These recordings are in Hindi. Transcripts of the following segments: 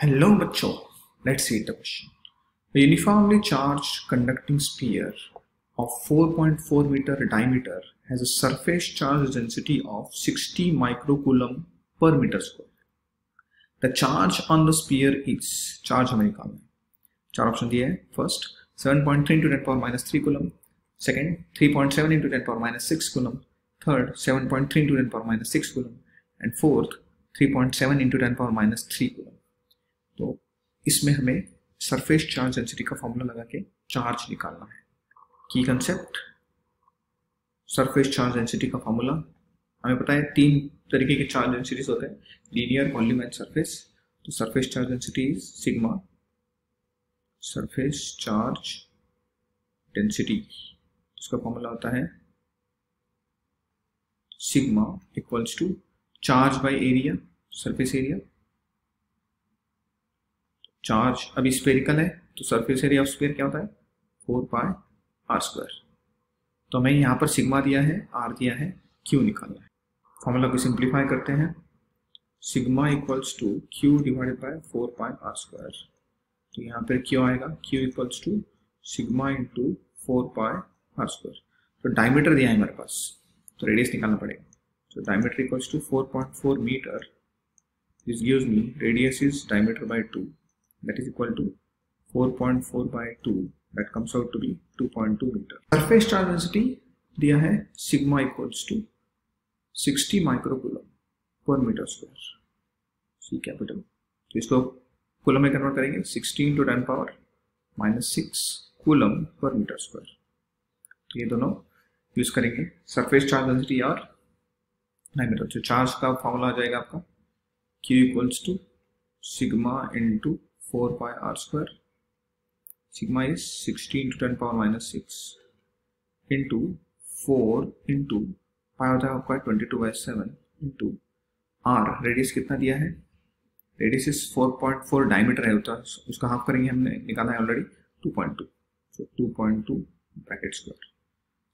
Hello बच्चों, let's see the question. A uniformly charged conducting sphere of 4.4 meter diameter has a surface charge density of 60 microcoulomb per meter square. The charge on the sphere is charge हमें निकालना है चार ऑप्शन दिए हैं first 7.3 into 10 power minus 3 coulomb second 3.7 into 10 power minus 6 coulomb third 7.3 into 10 power minus 6 coulomb and fourth 3.7 into 10 power minus 3 coulomb तो इसमें हमें सरफेस चार्ज डेंसिटी का फॉर्मूला लगा के चार्ज निकालना है। की कंसेप्ट सरफेस चार्ज डेंसिटी का फॉर्मूला हमें पता है तीन तरीके के चार्ज डेंसिटीज होते हैं लीनियर वॉल्यूम एंड सरफेस तो surface charge density is sigma surface charge density इसका फॉर्मूला होता है sigma equals to charge by area surface area charge अभी स्पेरिकल है तो सरफेस एरिया ऑफ़ स्पेयर क्या होता है? फोर पाई आर स्क्वायर तो हमें यहाँ पर सिग्मा दिया है आर दिया है क्यू निकालना है। फॉर्मूला को सिंप्लीफाई करते हैं। Sigma equals to Q divided by four pi R square तो यहाँ पर क्यू आएगा। Q equals to sigma into four pi R square तो डायमीटर दिया है हमारे पास। तो रेडियस निकालना पड़ेगा। तो diameter equals to four point four metre this gives me radius is diameter by two that is equal to 4.4 by 2 that comes out to be 2.2 meter. Surface density दिया है sigma equals to 60 microcoulomb per meter square. C capital. तो इसको कूलम में कन्वर्ट करेंगे 16 into 10 power minus 6 coulomb per meter square. तो ये दोनों यूज़ करेंगे सरफेस चार्ज डेंसिटी और डायमीटर जो चार्ज का फॉर्मूला आ जाएगा आपका Q equals to sigma into 4 pi r square sigma is 16 into 10 power minus 6 into 4 into pi होता है आपका 22 by 7 into r रेडियस कितना दिया है? रेडियस इज़ 4.4 डायमीटर है होता उसका हाफ़ करेंगे हमने, निकाला है already 2.2 so 2.2 bracket square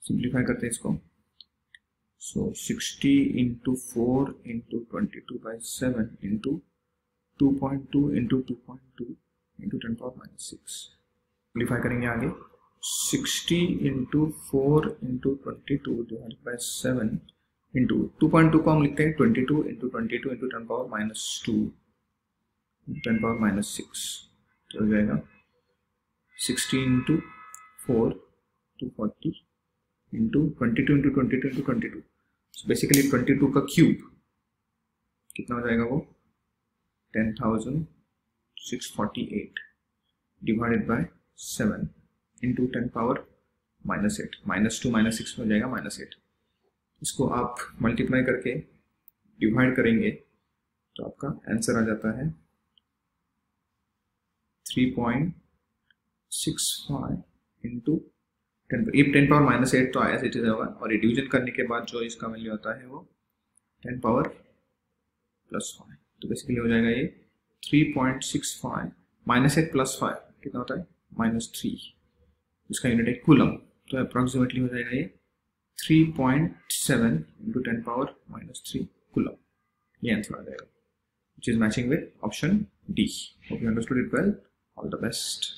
simplify करते हैं इसको। So 60 into four into twenty two by seven into 2.2 into 2.2 into 10 power minus 6 simplify करेंगे आगे 60 into 4 into 22 divided by 7 into 2.2 को हम लिखते हैं 22 into 22 into 10 power minus 2 10 power minus 6 तो हो जाएगा 60 into 4 240 into 22 into 22 into 22 so basically 22 का क्यूब कितना हो जाएगा वो 10,648 divided by 7 into 10 power minus 8 minus 2 minus 6 हो जाएगा माइनस एट इसको आप मल्टीप्लाई करके डिवाइड करेंगे तो आपका आंसर आ जाता है 3.65 इंटू टेन ये टेन पावर माइनस एट तो आया सीटी होगा और रिड्यूजन करने के बाद जो इसका वैल्यू आता है वो टेन पावर प्लस फाइव तो बेसिकली हो जाएगा ये 3.65 माइनस एट प्लस फाइव कितना होता है? माइनस थ्री इसका यूनिट है कूलम तो अप्रोक्सीमेटली हो जाएगा ये 3.7 into ten power minus three coulomb ये आंसर आ जाएगा. Which is matching with option D hope you understood it well all the best